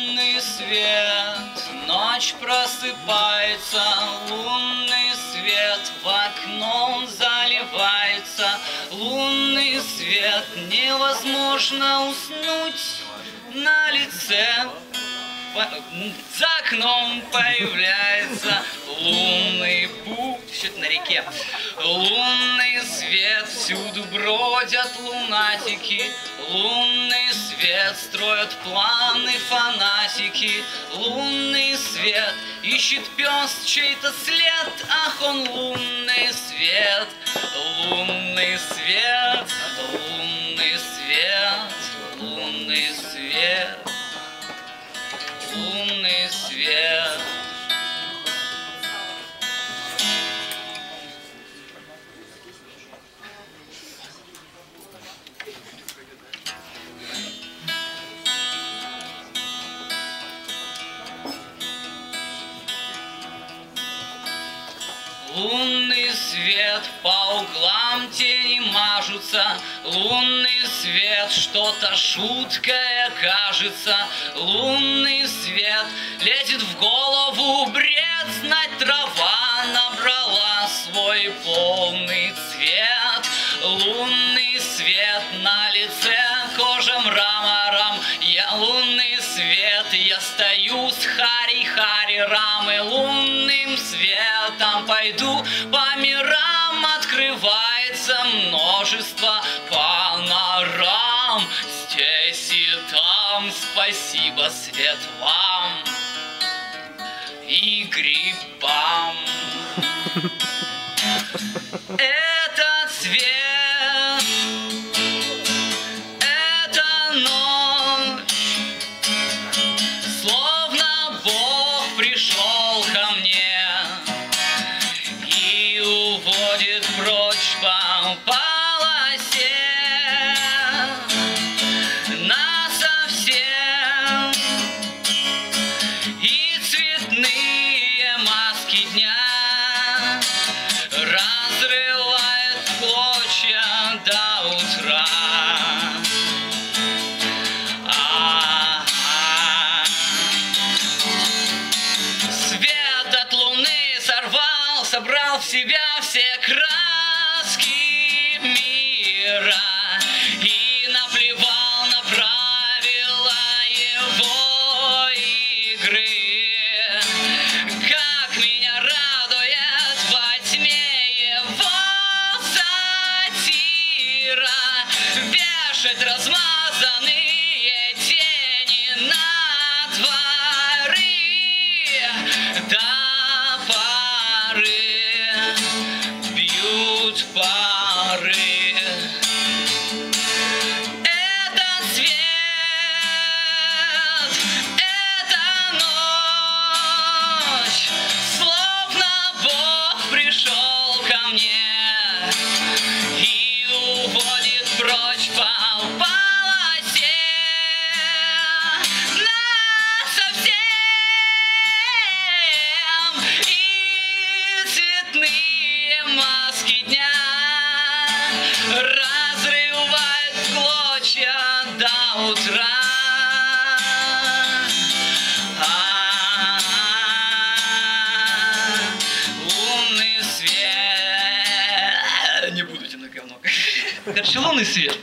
лунный свет, ночь просыпается, лунный свет. В окно заливается, лунный свет, невозможно уснуть на лице. За окном появляется лунный путь, что на реке. Лунный свет, всюду бродят лунатики, лунный свет, строят планы фанатики, лунный свет, ищет пес чей-то след, ах он лунный свет, лунный свет, Лунный свет по углам тени мажутся, Лунный свет что-то шуткое кажется, Лунный свет лезет в голову бред, Знать трава набрала свой полный цвет. Лунный свет на лице кожа мрамором, Я лунный свет, я стою с хари-хари рамы лунным светом пойду. По мирам открывается множество панорам. Здесь и там спасибо свет вам и грибам себя все краски мира и наплевал на правила его игры. Как меня радует во тьме его сатира вешать размазанные до утра. А, Лунный свет. Не буду темно говно. Короче, лунный свет.